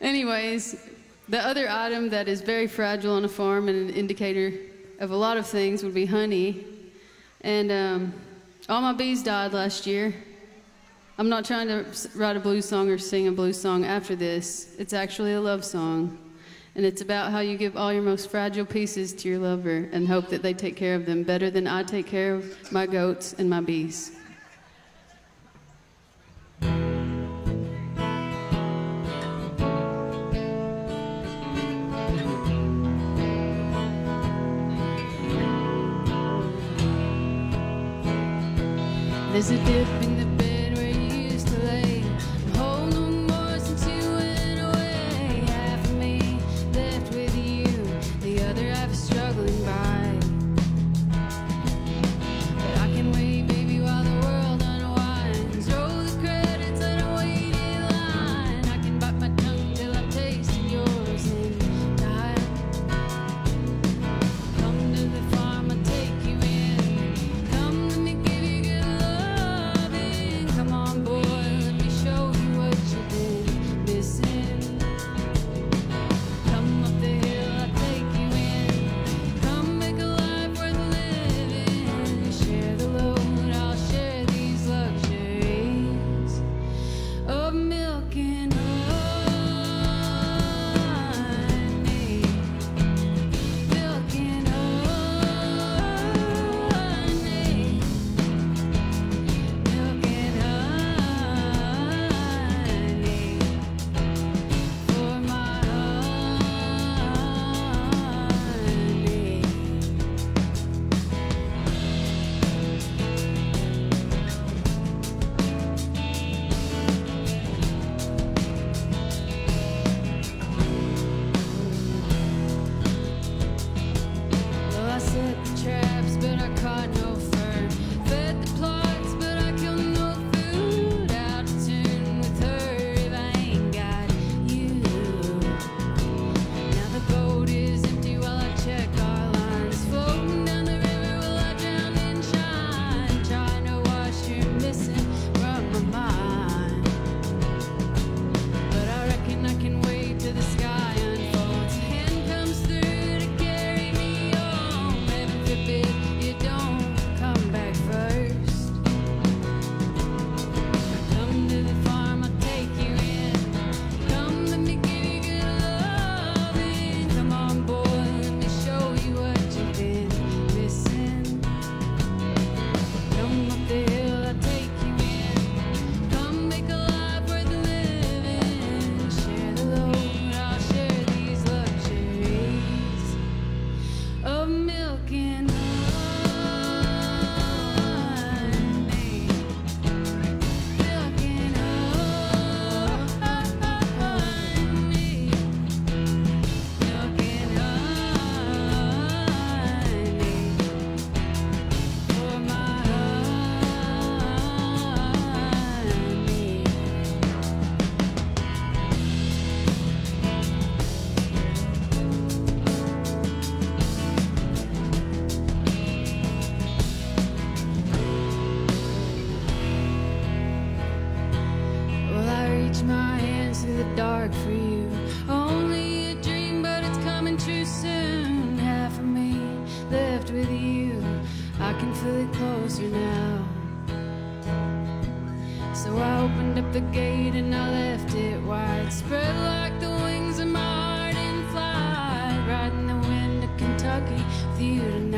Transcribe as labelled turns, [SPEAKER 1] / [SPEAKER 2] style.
[SPEAKER 1] Anyways, the other item that is very fragile on a farm and an indicator of a lot of things would be honey. And um, all my bees died last year. I'm not trying to write a blues song or sing a blues song after this. It's actually a love song. And it's about how you give all your most fragile pieces to your lover and hope that they take care of them better than I take care of my goats and my bees. There's a dip in a. So I opened up the gate and I left it wide. Spread like the wings of my heart and fly. Riding the wind of Kentucky with you tonight